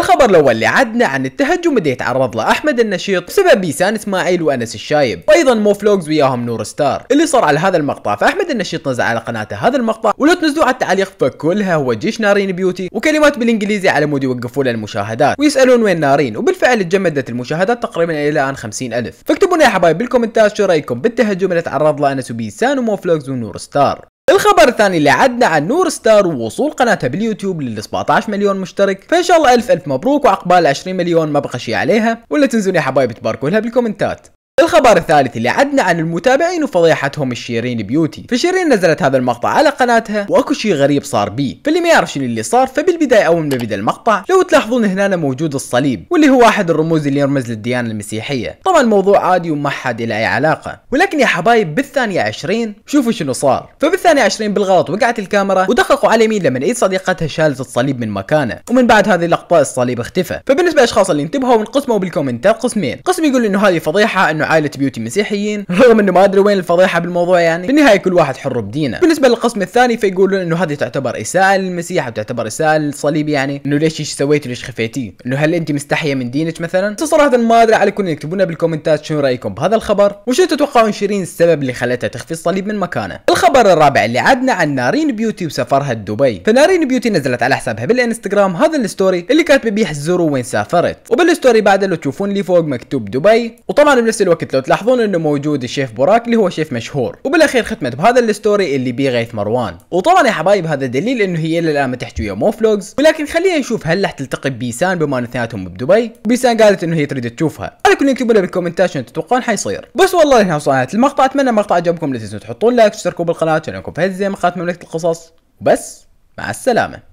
الخبر الأول اللي عدنا عن التهجم اللي يتعرض له أحمد النشيط بسبب بيسان إسماعيل وأنس الشايب وأيضا مو فلوجز وياهم نور ستار. اللي صار على هذا المقطع فأحمد النشيط نزل على قناته هذا المقطع ولو تنزلوا على التعليق فكلها هو جيش نارين بيوتي وكلمات بالإنجليزي على مود يوقفوا له المشاهدات ويسألون وين نارين وبالفعل تجمدت المشاهدات تقريبا إلى الآن 50 ألف. فاكتبوا لنا يا حبايب بالكومنتات شو رأيكم بالتهجم اللي تعرض له أنس وبيسان ومو فلوجز ونور ستار. الخبر الثاني اللي عدنا عن نور ستار ووصول قناتها باليوتيوب لل 17 مليون مشترك. فإن شاء الله ألف ألف مبروك وعقبال 20 مليون ما بقى شيء عليها ولا تنسون يا حبايب تباركوا لها بالكومنتات. الخبر الثالث اللي عدنا عن المتابعين وفضيحتهم الشيرين بيوتي. فشيرين نزلت هذا المقطع على قناتها وأكو شيء غريب صار بيه فاللي ما يعرف شنو اللي صار فبالبداية أول ما بدا المقطع لو تلاحظون هنا موجود الصليب واللي هو احد الرموز اللي يرمز للديانة المسيحية. طبعا الموضوع عادي وما حد له أي علاقة. ولكن يا حبايب بالثانية 20 شوفوا شنو صار. فبالثانية 20 بالغلط وقعت الكاميرا ودققوا على يمين لما ايد صديقتها شالت الصليب من مكانه. ومن بعد هذه اللقطه الصليب اختفى. فبالنسبة للاشخاص اللي انتبهوا وانقسموا بالكومنتات قسمين. قسم يقول إنه هذه فضيحة إنه عائلة بيوتي مسيحي مسيحيين رغم إنه ما أدري وين الفضيحة بالموضوع يعني بالنهايه كل واحد حر بدينه. بالنسبة للقسم الثاني فيقولون إنه هذه تعتبر إساءة للمسيح وتعتبر إساءة للصليب يعني إنه ليش إيش سويتوا ليش خفيتيه؟ إنه هل أنت مستحية من دينك مثلا؟ صراحة ما أدري عليكم لنا بالكومنتات شنو رأيكم بهذا الخبر؟ وشو تتوقعون شيرين السبب اللي خلتها تخفي الصليب من مكانه؟ الخبر الرابع اللي عدنا عن نارين بيوتي وسفرها لدبي. فنارين بيوتي نزلت على حسابها بالإنستغرام هذا ال story اللي كاتبه بيه حزوروا وين سافرت. وبال story بعده لو تشوفون لي فوق مكتوب دبي. وطبعا بنفس لو تلاحظون إنه موجود الشيف براك اللي هو شيف مشهور. وبالأخير ختمت بهذا ال story اللي بيه غيث مروان. وطبعا يا حبايب هذا دليل إنه هي إلى الآن ما تحكي ويا مو فلوجز ولكن خلينا نشوف هل رح تلتقي ببيسان بما أن اثنيناتهم بدبي؟ بيسان قالت إنه هي تريد تشوفها. عليكم يكتبوا لنا بالكومنتات شنو تتوقعون حيصير. بس والله هنا وصلنا المقطع أتمنى المقطع عجبكم. لا تنسوا تحطون like وتشتركوا بالقناة لكم في هذه مقاطع مملكه القصص. وبس مع السلامة.